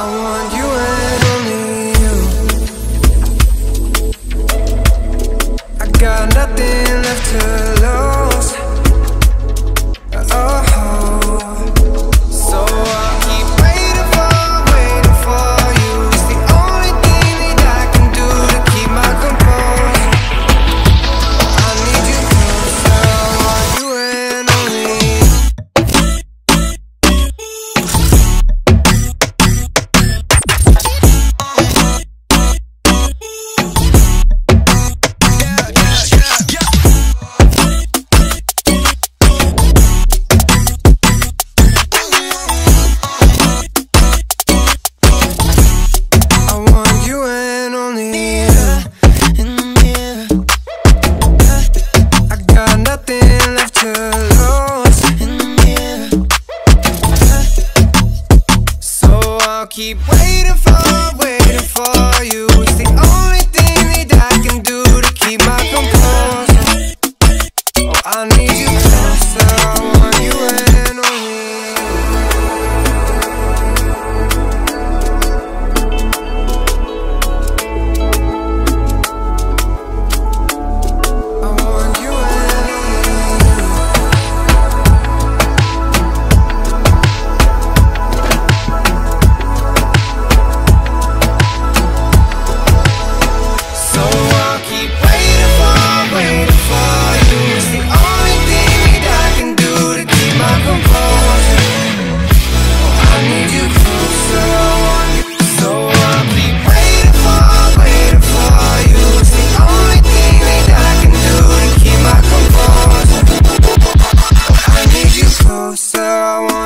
I want you and only you. I got nothing left to lose. keep waiting for.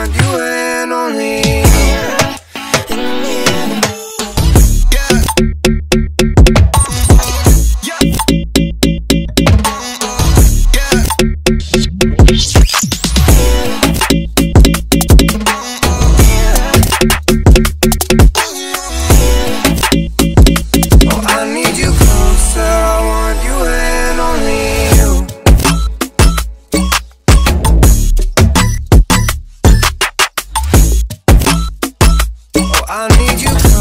want you and only don't need you.